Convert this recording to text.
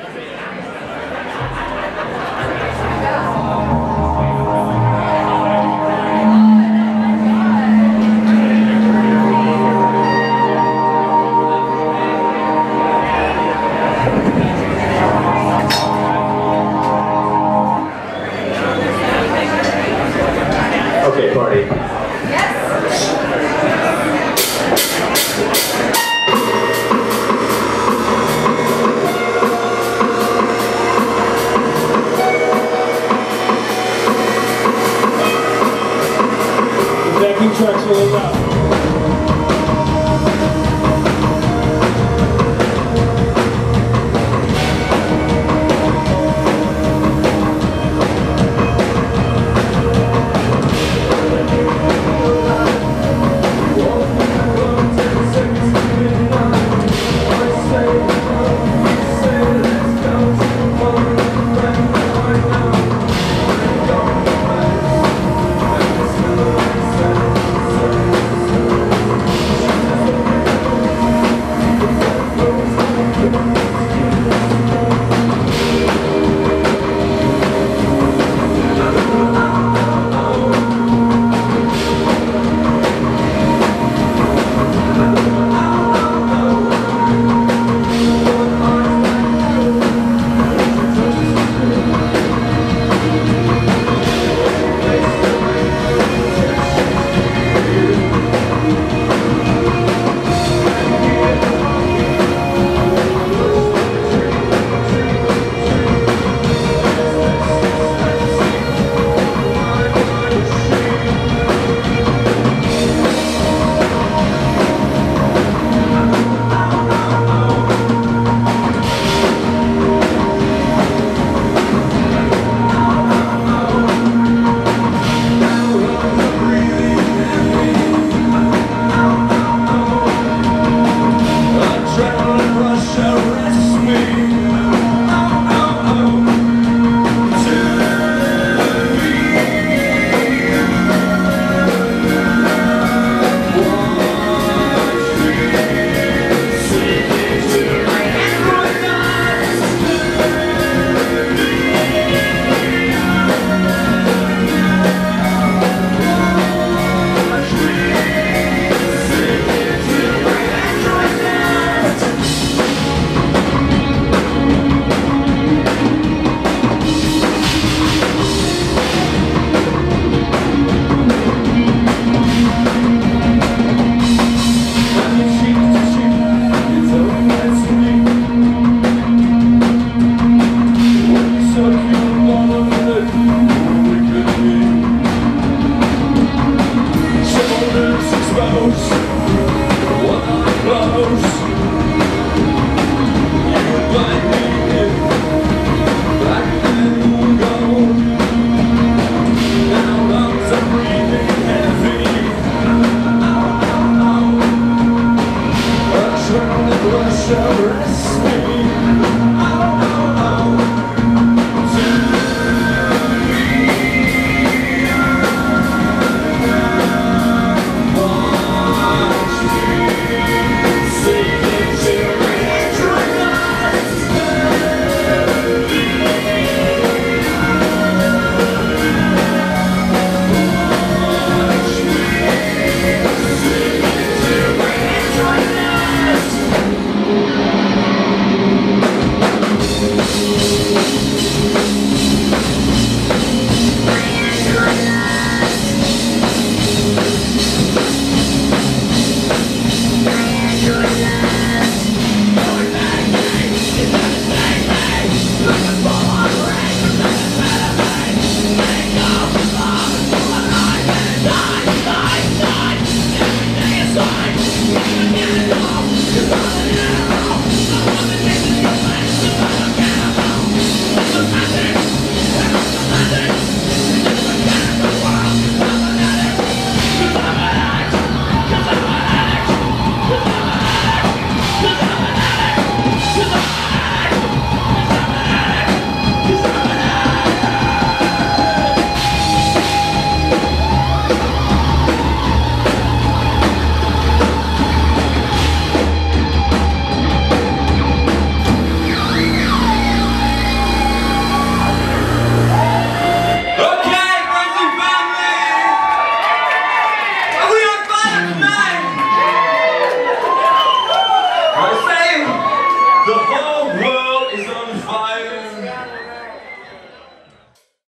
Okay, tracks little loud. Russia,